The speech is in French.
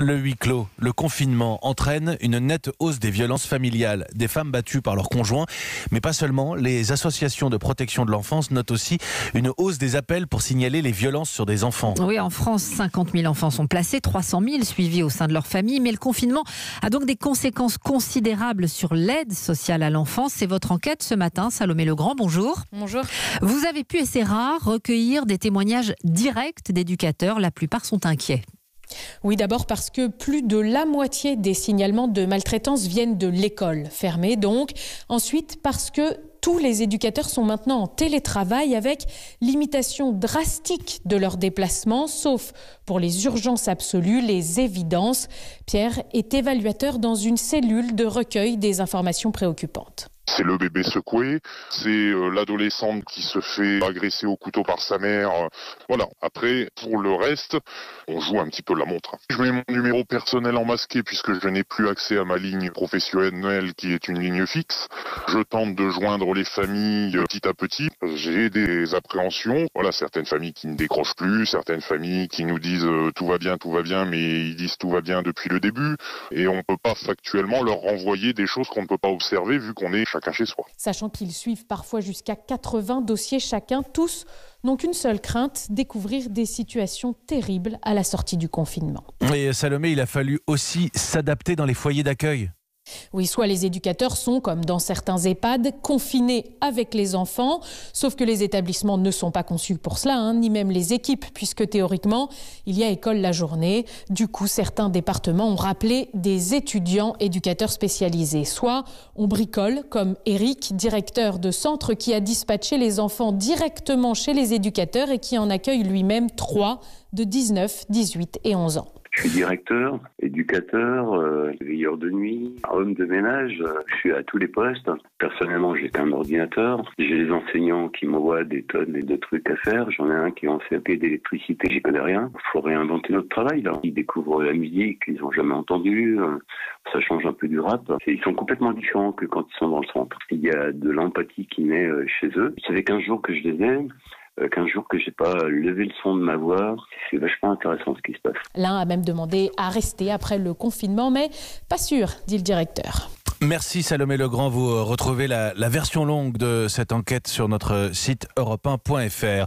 Le huis clos, le confinement entraîne une nette hausse des violences familiales, des femmes battues par leurs conjoints, mais pas seulement. Les associations de protection de l'enfance notent aussi une hausse des appels pour signaler les violences sur des enfants. Oui, en France, 50 000 enfants sont placés, 300 000 suivis au sein de leur famille, mais le confinement a donc des conséquences considérables sur l'aide sociale à l'enfance. C'est votre enquête ce matin, Salomé Legrand, bonjour. Bonjour. Vous avez pu, et c'est rare, recueillir des témoignages directs d'éducateurs. La plupart sont inquiets. Oui, d'abord parce que plus de la moitié des signalements de maltraitance viennent de l'école, fermée donc. Ensuite, parce que tous les éducateurs sont maintenant en télétravail avec limitation drastique de leurs déplacements, sauf pour les urgences absolues, les évidences. Pierre est évaluateur dans une cellule de recueil des informations préoccupantes. C'est le bébé secoué, c'est euh, l'adolescente qui se fait agresser au couteau par sa mère. euh, voilà. Après, pour le reste, on joue un petit peu la montre. Je mets mon numéro personnel en masqué puisque je n'ai plus accès à ma ligne professionnelle qui est une ligne fixe. Je tente de joindre les familles euh, petit à petit. J'ai des appréhensions. Voilà, certaines familles qui ne décrochent plus, certaines familles qui nous disent tout va bien, tout va bien, mais ils disent tout va bien depuis le début. Et on ne peut pas factuellement leur renvoyer des choses qu'on ne peut pas observer vu qu'on est chacun chez soi. Sachant qu'ils suivent parfois jusqu'à 80 dossiers chacun, tous n'ont qu'une seule crainte, découvrir des situations terribles à la sortie du confinement. Et Salomé, il a fallu aussi s'adapter dans les foyers d'accueil. Oui, soit les éducateurs sont, comme dans certains EHPAD, confinés avec les enfants, sauf que les établissements ne sont pas conçus pour cela, hein, ni même les équipes, puisque théoriquement, il y a école la journée. Du coup, certains départements ont rappelé des étudiants éducateurs spécialisés. Soit on bricole, comme Eric, directeur de centre qui a dispatché les enfants directement chez les éducateurs et qui en accueille lui-même trois de 19, 18 et 11 ans. Je suis directeur, éducateur, euh, veilleur de nuit, homme de ménage. euh, Je suis à tous les postes. Personnellement, j'ai qu'un ordinateur. J'ai les enseignants qui m'envoient des tonnes de trucs à faire. J'en ai un qui est en CAP d'électricité. J'y connais rien. faut réinventer notre travail, là. Ils découvrent la musique qu'ils n'ont jamais entendue. euh, Ça change un peu du rap. Et Ils sont complètement différents que quand ils sont dans le centre. Il y a de l'empathie qui naît chez eux. Ça fait 15 jours que je les ai. Euh, 15 jours que j'ai pas levé le son de ma voix. C'est vachement intéressant ce qui se passe. L'un a même demandé à rester après le confinement, mais pas sûr, dit le directeur. Merci Salomé Legrand. Vous euh, retrouvez la, la version longue de cette enquête sur notre site europe1.fr.